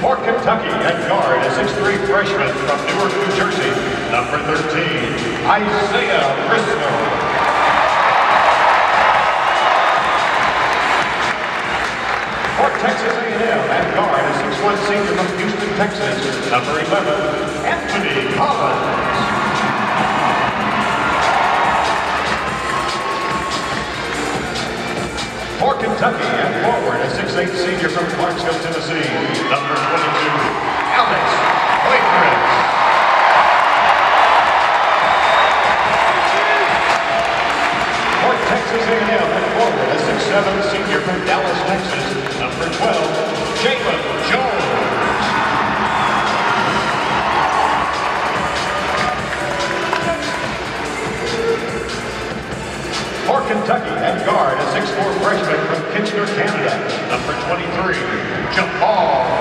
For Kentucky at guard, a 6'3 freshman from Newark, New Jersey, number 13, Isaiah Briscoe. For Texas A&M at guard, a 6'1 senior from Houston, Texas, number 11, Anthony Collins. For Kentucky at forward, a 6'8 senior from Clarksville, Tennessee, number 22, Alex Wakeris. For Texas A&M at forward, a 6'7 senior from Dallas, Texas, Kentucky at guard, a 6'4 freshman from Kitchener, Canada, number 23, Jamal